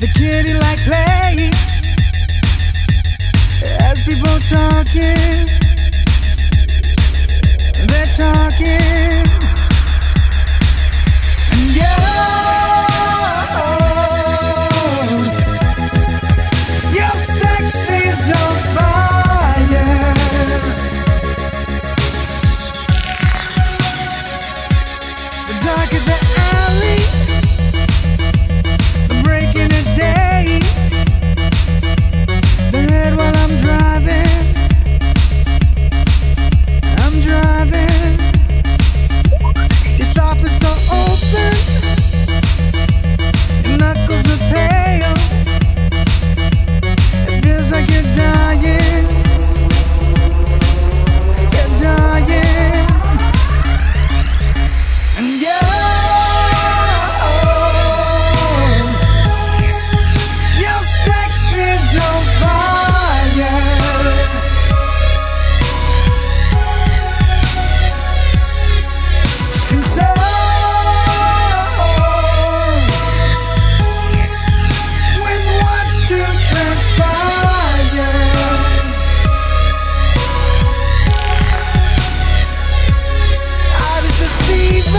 The kitty like play As people talking.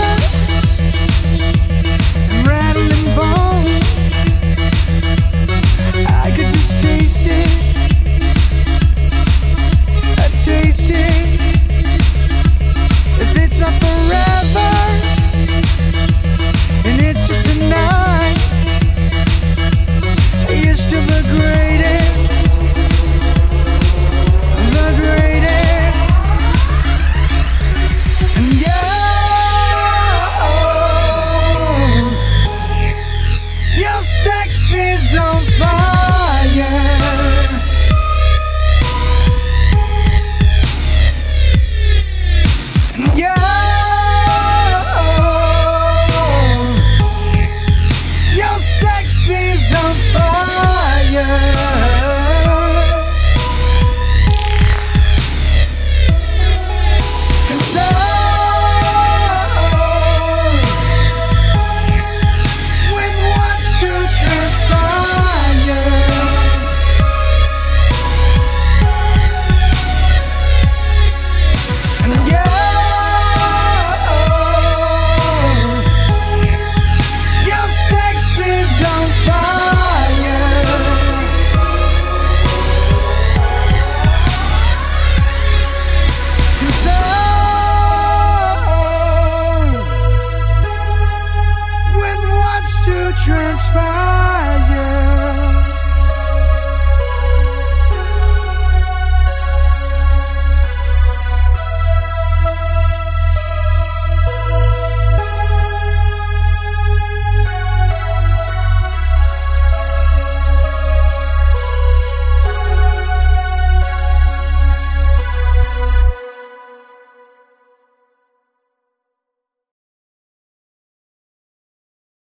love. transpire